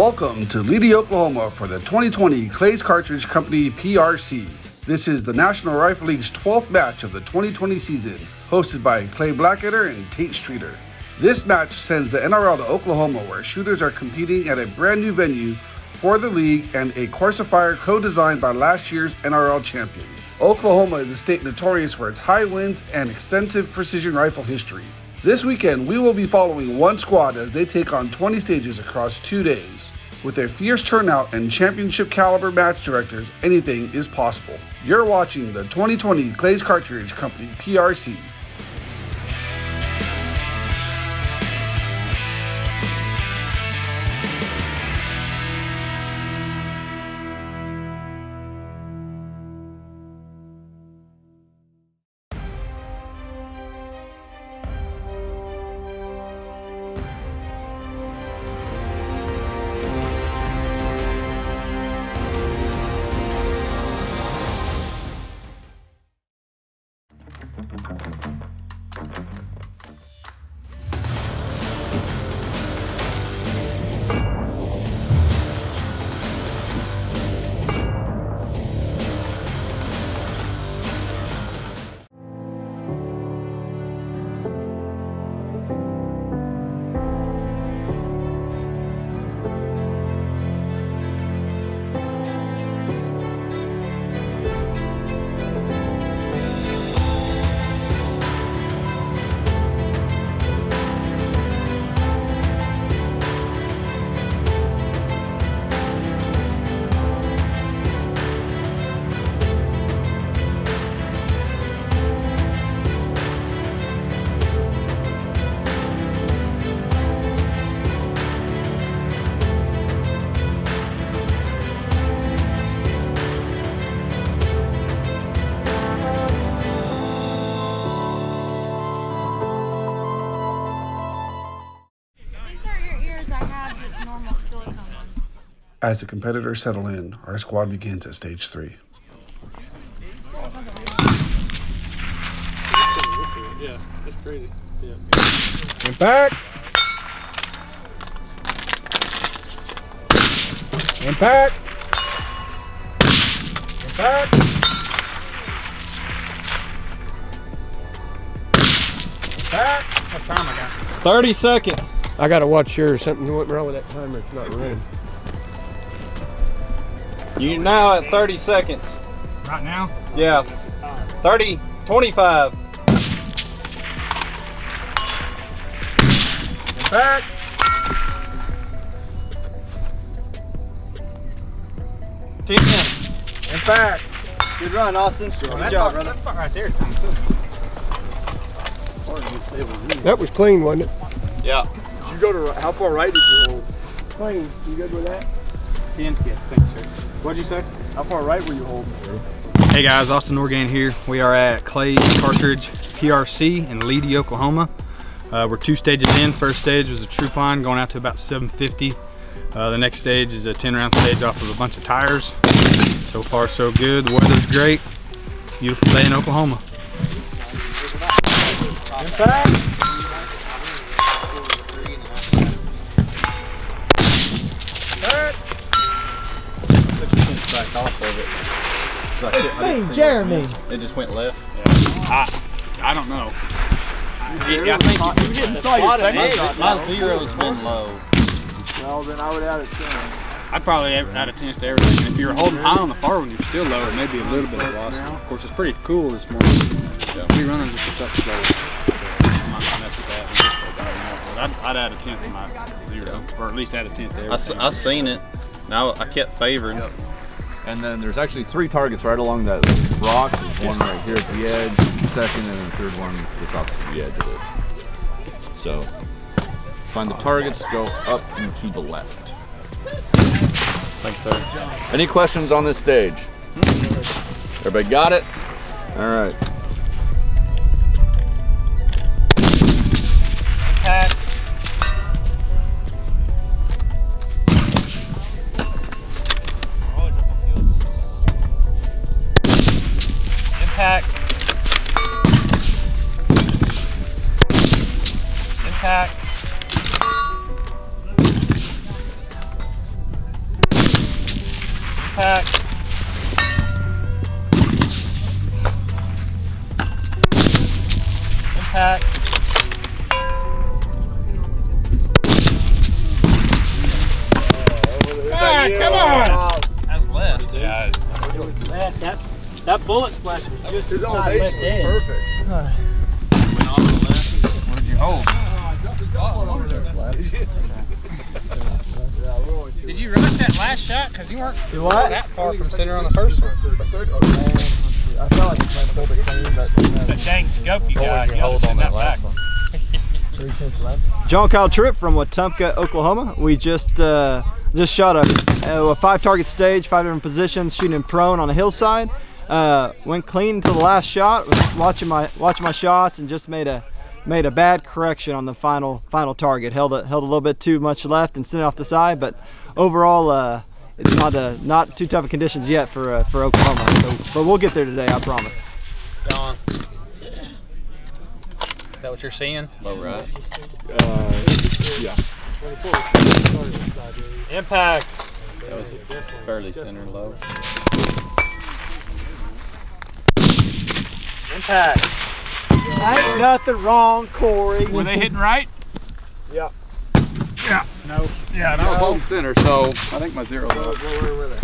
Welcome to Leedy, Oklahoma for the 2020 Clay's Cartridge Company PRC. This is the National Rifle League's 12th match of the 2020 season, hosted by Clay Blackketter and Tate Streater. This match sends the NRL to Oklahoma, where shooters are competing at a brand new venue for the league and a course of fire co designed by last year's NRL champion. Oklahoma is a state notorious for its high winds and extensive precision rifle history. This weekend, we will be following one squad as they take on 20 stages across two days. With a fierce turnout and championship caliber match directors, anything is possible. You're watching the 2020 Clay's Cartridge Company PRC. As the competitors settle in, our squad begins at stage three. Yeah, that's crazy. Yeah. Impact. Impact. Impact. Impact. What time I got? 30 seconds. I gotta watch yours. Something went wrong with that timer. It's not running. You now at 30 seconds. Right now? Yeah. 30, 25. Impact. Ten. In fact, Good run, Austin. Good That job, part- brother. that part right there is coming too. That was clean, wasn't it? Yeah. You go to how far right did you hold? Clean. You good with that? 10. Yeah, thanks, sir. What'd you say? How far right were you holding? Hey guys, Austin Orgain here. We are at Clay's Cartridge PRC in Leedy, Oklahoma. Uh, we're two stages in. First stage was a troop line going out to about 750. Uh, the next stage is a 10 round stage off of a bunch of tires. So far so good. The weather's great. Beautiful day in Oklahoma. Impact. Hey, Jeremy. It just went left. I, I don't know. Yeah, I think You didn't saw your second shot. My zero's been low. Well, then I would add a 10. I'd probably add add a 10 to everything. And if you're holding high on the far one, you're still low. It may be a little bit of loss. Of course, it's pretty cool this morning. Yeah. We running just a touch slower. I might mess with that. But I'd, I'd add a 10th to my zero, or at least add a 10th to I, s- everything. I seen it. Now I kept favoring. And then there's actually three targets right along that rock. There's one right here at the edge, second, and the third one just off to the edge of it. So find the targets, go up and to the left. Thanks, sir. Any questions on this stage? Everybody got it? All right. Impact. Impact. Impact. Ah, come on! That's left. Yeah, that, that, that bullet splash was just inside left that last shot? Because you weren't You what? that far from center on the first one. I felt like I tried to hold it clean, but It's a dang scope you got. You gotta send that back. one. John Kyle Truitt from Wetumpka, Oklahoma. We just uh, just shot a, a five target stage, five different positions, shooting prone on a hillside. Uh, went clean to the last shot. Was watching my watching my shots and just made a made a bad correction on the final final target. Held it held a little bit too much left and sent it off the side, but overall. Uh, it's not uh, not too tough of conditions yet for uh, for Oklahoma, so, but we'll get there today, I promise. Don. Is that what you're seeing? Low right. Uh, yeah. Impact. That was fairly center low. Impact. Ain't nothing wrong, Corey. Were they hitting right? Yeah. Yeah. No. Yeah, No. I was holding center, so I think my zero Where, left. where, where were they?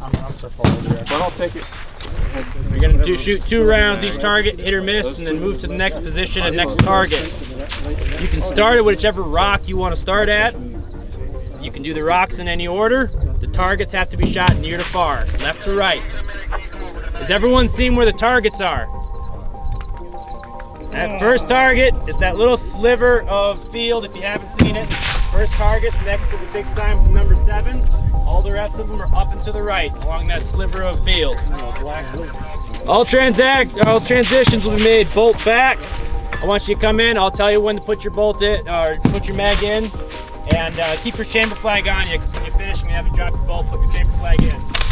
I'm, I'm so far over there. But I'll take it. You're gonna do shoot two rounds each target, hit or miss, and then move to the next position and next target. You can start at whichever rock you want to start at. You can do the rocks in any order. The targets have to be shot near to far, left to right. Has everyone seen where the targets are? That first target is that little sliver of field, if you haven't seen it. First target's next to the big sign the number seven. All the rest of them are up and to the right along that sliver of field. All transact, all transitions will be made bolt back. I want you to come in. I'll tell you when to put your bolt in or put your mag in, and uh, keep your chamber flag on you. Because when you finish, gonna have you drop your bolt, put your chamber flag in.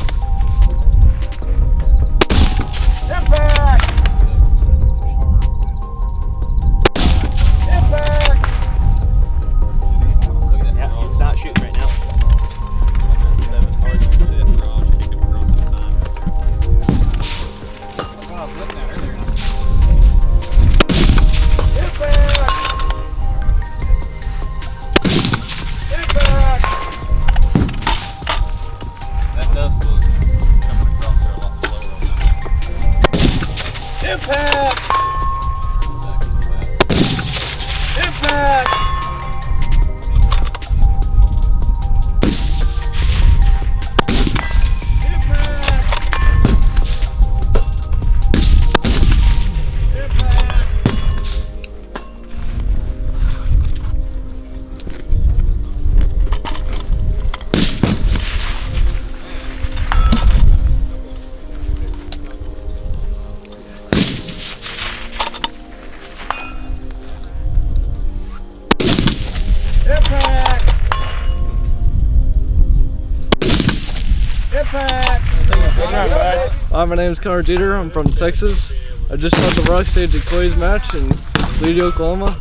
Hi, my name is Connor Jeter. I'm from Texas. I just shot the rock stage at Clay's match in Leedy, Oklahoma.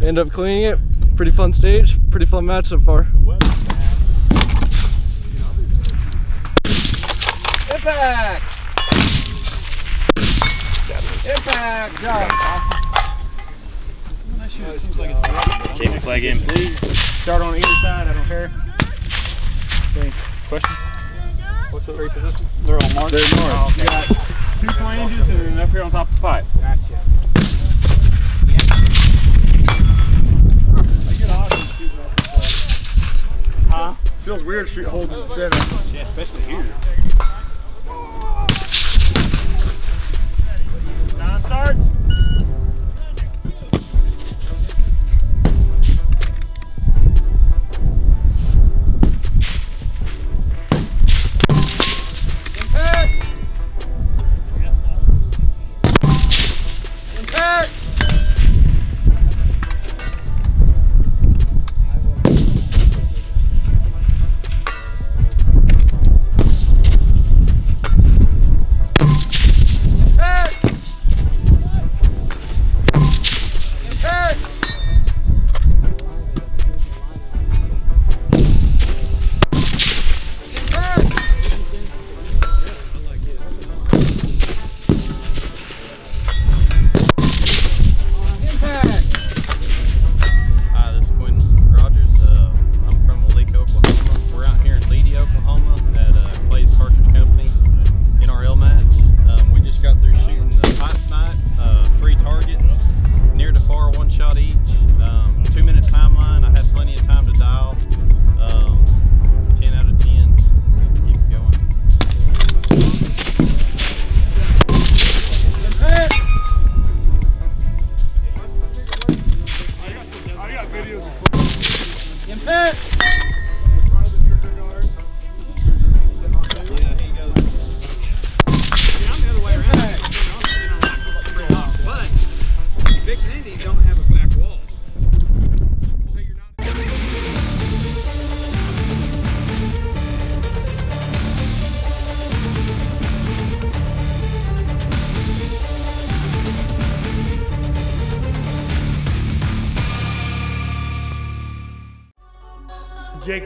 End up cleaning it. Pretty fun stage. Pretty fun match so far. Impact! Impact! Chamber flag in, please. Start on either side, I don't care. Okay, question? What's the three position? They're all marked? They're marked. Oh, you got two flanges and then up here on top of the pipe. Gotcha. Huh? Feels weird shoot holding the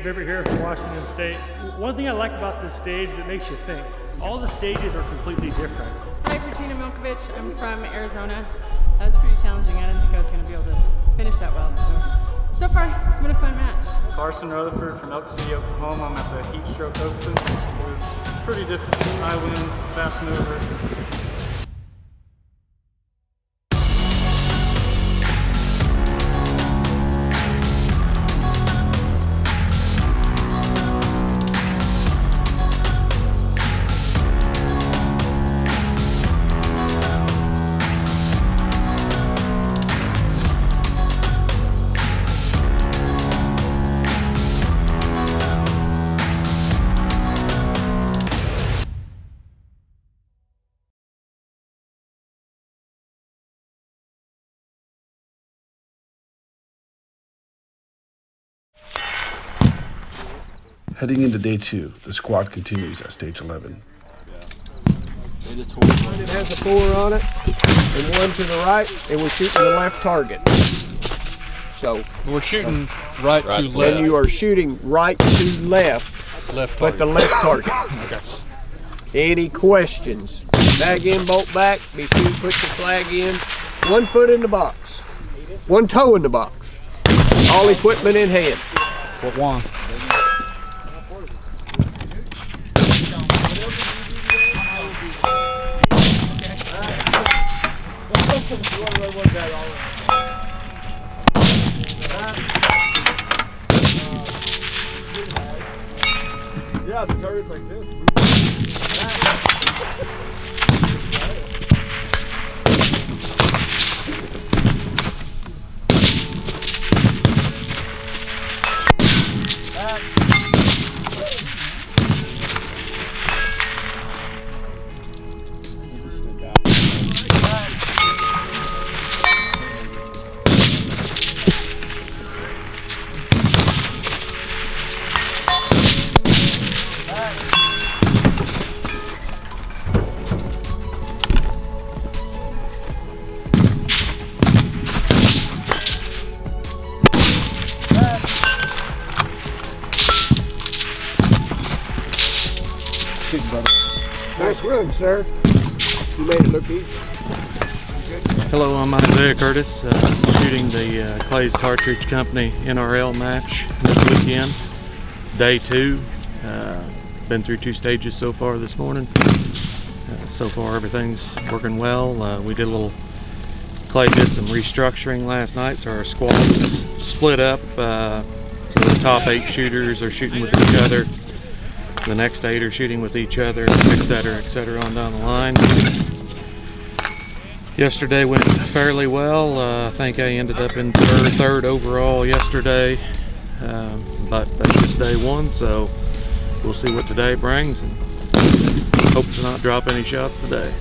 Jake Vibber here from Washington State. One thing I like about this stage that makes you think. All the stages are completely different. Hi, Regina Milkovich. I'm from Arizona. That was pretty challenging. I didn't think I was going to be able to finish that well. So, so far, it's been a fun match. Carson Rutherford from Elk City, Oklahoma. I'm at the Heat Stroke Open. It was pretty difficult. High winds, fast mover. Heading into day two, the squad continues at stage 11. It has a four on it and one to the right, and we're shooting the left target. So We're shooting right, to left. and you are shooting right to left, left but the left target. Okay. Any questions? Bag in, bolt back. Be sure you put your flag in. One foot in the box. One toe in the box. All equipment in hand. What one? Like this. Run, sir. You made it look easy. Hello, I'm Isaiah Curtis, uh, shooting the uh, Clay's Cartridge Company NRL match this weekend. It's day two. Uh, been through two stages so far this morning. Uh, so far, everything's working well. Uh, we did a little. Clay did some restructuring last night, so our squads split up. Uh, so the top eight shooters are shooting with each other. The next eight are shooting with each other, et cetera, et cetera, on down the line. Yesterday went fairly well. Uh, I think I ended up in third, third overall yesterday, um, but that's just day one, so we'll see what today brings and hope to not drop any shots today.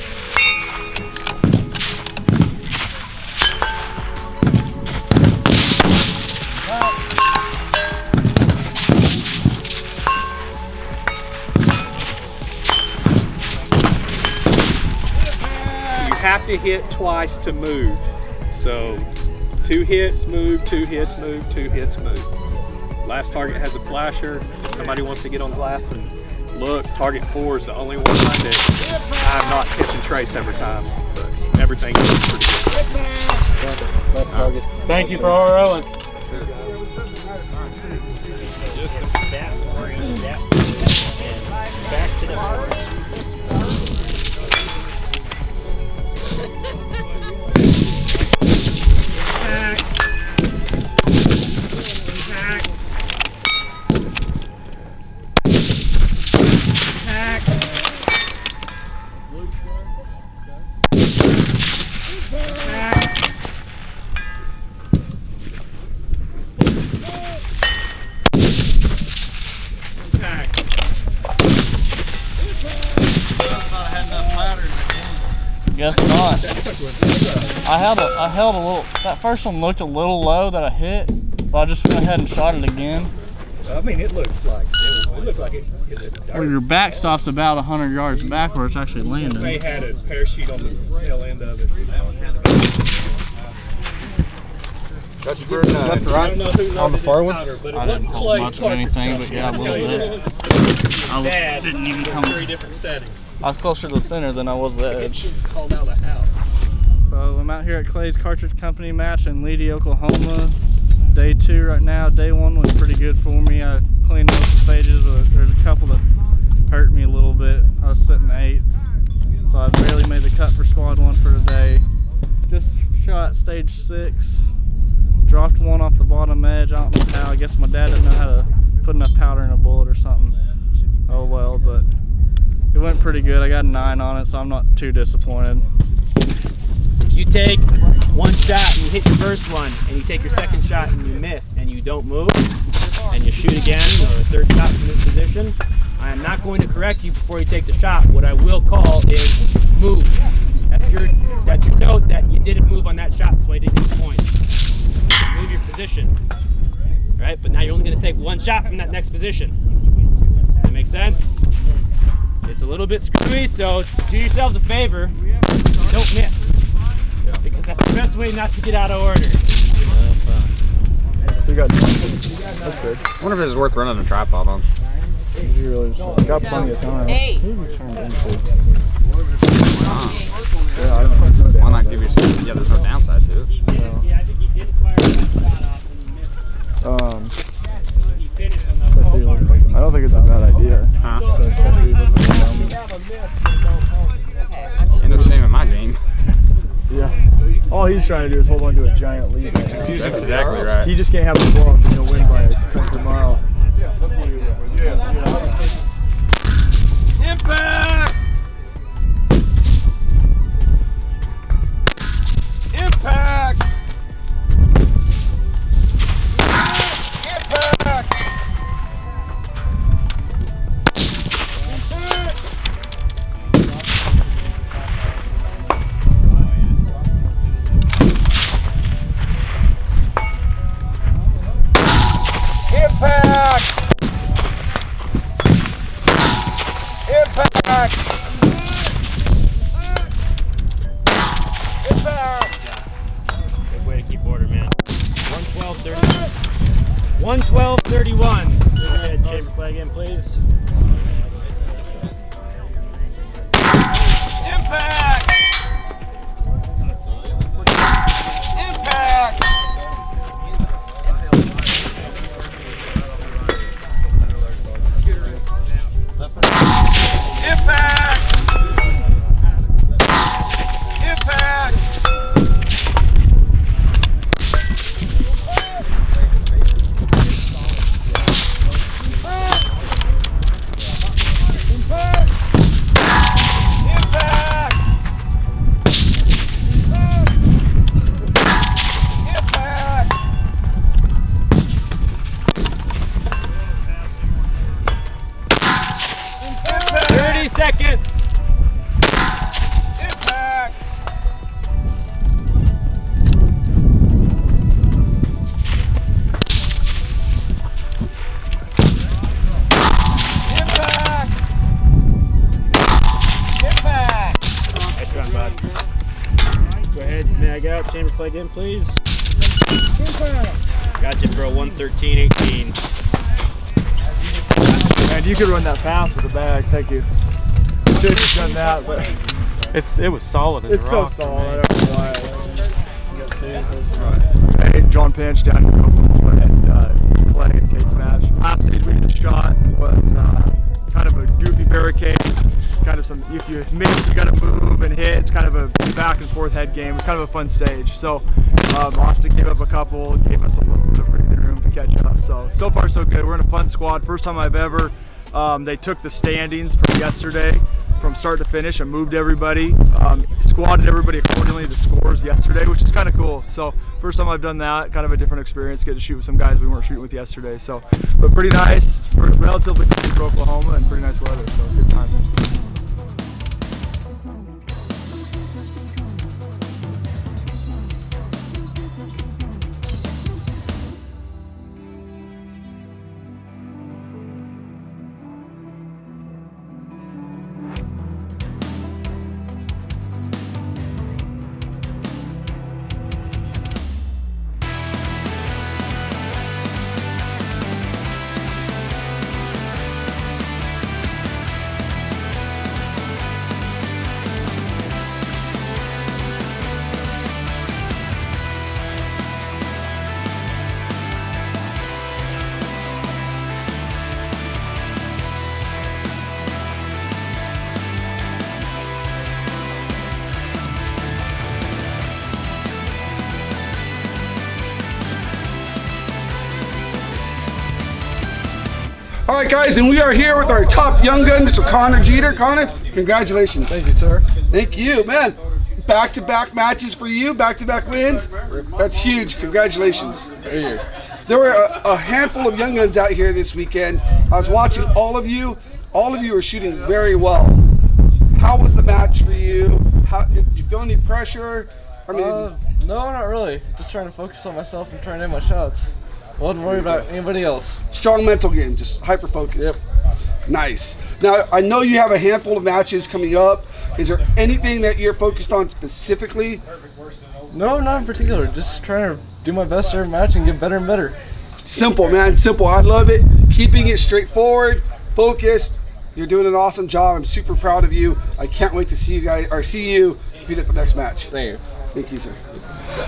you to hit twice to move. So two hits, move, two hits, move, two hits, move. Last target has a flasher. If somebody wants to get on glass and look, target four is the only one that I'm not catching trace every time, but everything is pretty good. Left target. Thank you for ROing. I held a, I held a little. That first one looked a little low that I hit, but I just went ahead and shot it again. I mean, it looks like it, looked like it. When your back stops about 100 yards back where it's actually landing. They had a parachute on the tail end of it. Got you burning uh, left or right on the far one? Powder, but it I didn't wasn't hold much of anything, but yeah, a I little tell bit. I was- Dad didn't even come- Three different settings. I was closer to the center than I was the edge. Called out a house. I'm out here at Clay's Cartridge Company match in Leedy, Oklahoma. Day two right now. Day one was pretty good for me. I cleaned most of the stages, but there's a couple that hurt me a little bit. I was sitting eighth, so I barely made the cut for squad one for today. Just shot stage six. Dropped one off the bottom edge. I don't know how. I guess my dad didn't know how to put enough powder in a bullet or something. Oh well, but it went pretty good. I got a nine on it, so I'm not too disappointed. If you take one shot and you hit your first one, and you take your second shot and you miss, and you don't move, and you shoot again, or a third shot from this position, I am not going to correct you before you take the shot. What I will call is move. That's your, that's your note that you didn't move on that shot, so I didn't get the point. So move your position. All right, but now you're only going to take one shot from that next position. That make sense? It's a little bit screwy, so do yourselves a favor, don't miss. Because that's the best way not to get out of order. So you got that's good. I wonder if this is worth running a tripod on. You really got plenty of time. Hey. Who are you turned into? Yeah, I don't know. Why not give yourself? Yeah, there's no downside to it. Um, I don't think it's a bad idea. Huh? So it's gonna be a little bit dumb. Ain't no shame in my game. Yeah. All he's trying to do is hold on to a giant lead. That's exactly right. He just can't have the up and he'll win by a country mile. Go? Chamber flag in, please. Got you for a 113 18. Man, you could run that fast with a bag. Thank you. Should have done that, but It's it was solid. As it's so rock to solid. me. I don't know why. You got two. Hey, Jon Pynch down in Oklahoma at uh, Clay and Tate's match. Last stage we just shot was uh, kind of a goofy barricade. Kind of some, if you miss, you got to move and hit. A back and forth head game. Kind of a fun stage. So um, Austin gave up a couple, gave us a little bit of breathing room to catch up. So, so far so good. We're in a fun squad. First time I've ever, um, they took the standings from yesterday from start to finish and moved everybody, um, squatted everybody accordingly to scores yesterday, which is kind of cool. So first time I've done that, kind of a different experience, get to shoot with some guys we weren't shooting with yesterday. So, but pretty nice, relatively close for Oklahoma and pretty nice weather, so good time. All right, guys, and we are here with our top young gun, Mr. Connor Jeter. Connor, congratulations. Thank you, sir. Thank you, man. Back-to-back matches for you, back-to-back wins. That's huge. Congratulations. There were a, a handful of young guns out here this weekend. I was watching all of you. All of you are shooting very well. How was the match for you? How did you feel any pressure? I mean, Uh, no, not really. Just trying to focus on myself and trying to hit my shots. Wasn't worry about anybody else. strong mental game, just hyper focus. Yep. Nice. Now I know you have a handful of matches coming up. Is there anything that you're focused on specifically? No, not in particular. Just trying to do my best every match and get better and better. Simple, man. Simple. I love it. Keeping it straightforward, focused. You're doing an awesome job. I'm super proud of you. I can't wait to see you guys or see you compete at the next match. Thank you. Thank you, sir.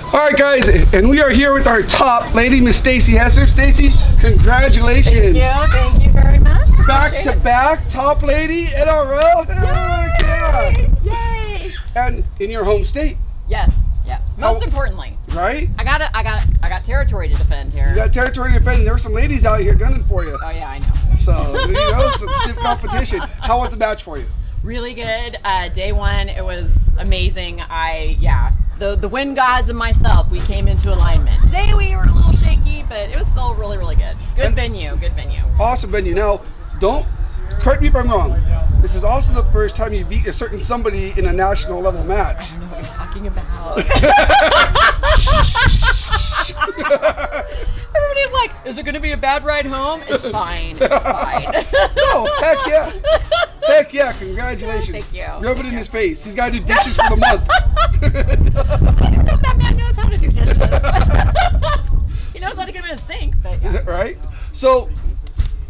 All right, guys, and we are here with our top lady, Miss Stacy Hesser. Stacy, congratulations. Thank you. Thank you very much. Back Appreciate to back, top lady NRL. Heck yeah. Yay! And in your home state, Yes, yes. Most How- importantly, right? I got I got I got territory to defend here. You got territory to defend. There were some ladies out here gunning for you. Oh yeah, I know. So, you know, some stiff competition. How was the match for you? Really good. Uh, day one, it was amazing. I yeah, the the wind gods and myself, we came into alignment. Today we were a little shaky, but it was still really really good. Good venue, good venue. Awesome venue. Now, don't correct me if I'm wrong. This is also the first time you beat a certain somebody in a national level match. I don't know what you're talking about. Everybody's like, is it going to be a bad ride home? It's fine. It's fine. no, heck yeah. Heck yeah, congratulations. Thank you. Rub it in his face. He's got to do dishes for the month. that man knows how to do dishes. he knows how to get them in a sink, but yeah. right? So,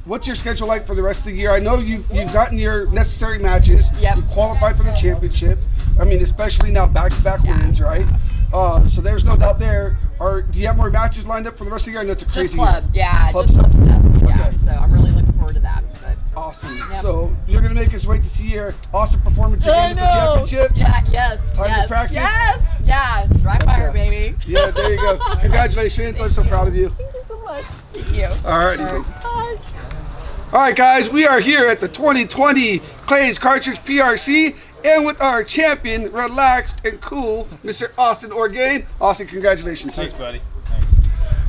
what's your schedule like for the rest of the year? I know you've, you've gotten your necessary matches. Yep. You qualified for the championship. I mean, especially now back-to-back wins, right? Uh, so there's no doubt there. Or do you have more matches lined up for the rest of the year? I know it's a crazy Just club, year. yeah, Club just stuff. club stuff. Yeah, Okay. so I'm really looking forward to that. But Awesome. Yep. So you're gonna make us wait to see your awesome performance again at the championship. Yeah, yes. Time yes, to practice. Yes, yeah. Dry fire, Okay. baby. Yeah, there you go. Congratulations. I'm so proud of you. Thank you so much. Thank you. All right. Bye. All right, guys, we are here at the 2020 Clay's Cartridge PRC and with our champion, relaxed and cool, Mr. Austin Orgain. Austin, congratulations. Thanks, buddy. Thanks.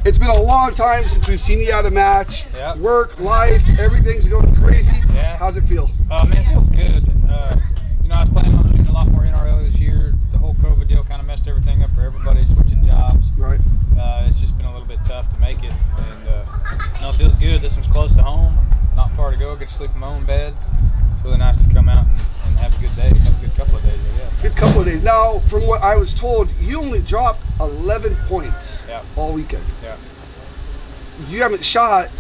It's been a long time since we've seen you at a match. Yep. Work, life, everything's going crazy. Yeah. How's it feel? Uh, man, it feels good. Uh, you know, I was planning on shooting a lot more NRL this year. The whole COVID deal kind of messed everything up for everybody, switching jobs. Right. Uh, it's just been a little bit tough to make it. And, uh, no, it feels good. This one's close to home, not far to go. Get to sleep in my own bed. Really nice to come out and, and have a good day, have a good couple of days, I guess. Good couple of days. Now, from what I was told, you only dropped 11 points Yeah. all weekend. Yeah. You haven't shot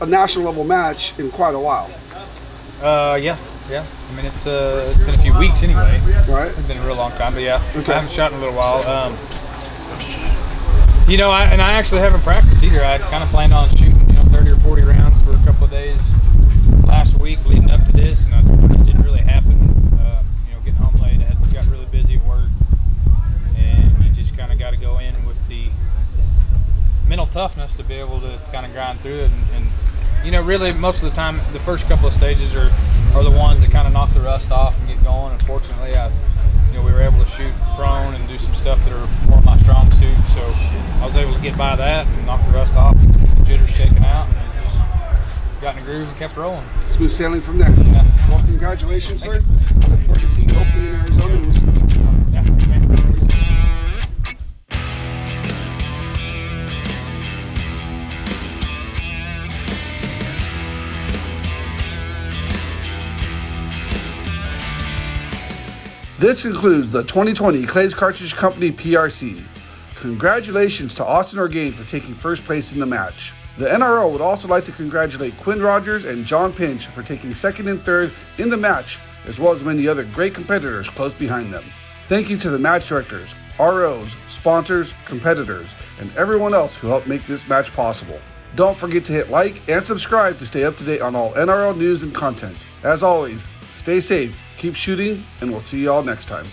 a national level match in quite a while. Uh, yeah, yeah. I mean, it's uh, it's been a few weeks anyway. Right. It's been a real long time, but yeah, Okay. I haven't shot in a little while. Um, you know, I, and I actually haven't practiced either. I kind of planned on shooting, you know, 30 or 40 rounds for a couple of days week leading up to this, and it just didn't really happen. Uh, you know, getting home late, I had, got really busy at work, and you just kind of got to go in with the mental toughness to be able to kind of grind through it. And, and you know, really, most of the time, the first couple of stages are are the ones that kind of knock the rust off and get going. Unfortunately, I, you know, we were able to shoot prone and do some stuff that are more my strong suit. So I was able to get by that and knock the rust off, keep the jitters shaken out, and just got in the groove and kept rolling. Smooth sailing from there. Well, congratulations, sir. I look forward to seeing you hopefully in Arizona. Yeah. This concludes the 2020 Clay's Cartridge Company PRC. Congratulations to Austin Orgain for taking first place in the match. The NRL would also like to congratulate Quinn Rogers and Jon Pynch for taking second and third in the match, as well as many other great competitors close behind them. Thank you to the match directors, ROs, sponsors, competitors, and everyone else who helped make this match possible. Don't forget to hit like and subscribe to stay up to date on all NRL news and content. As always, stay safe, keep shooting, and we'll see you all next time.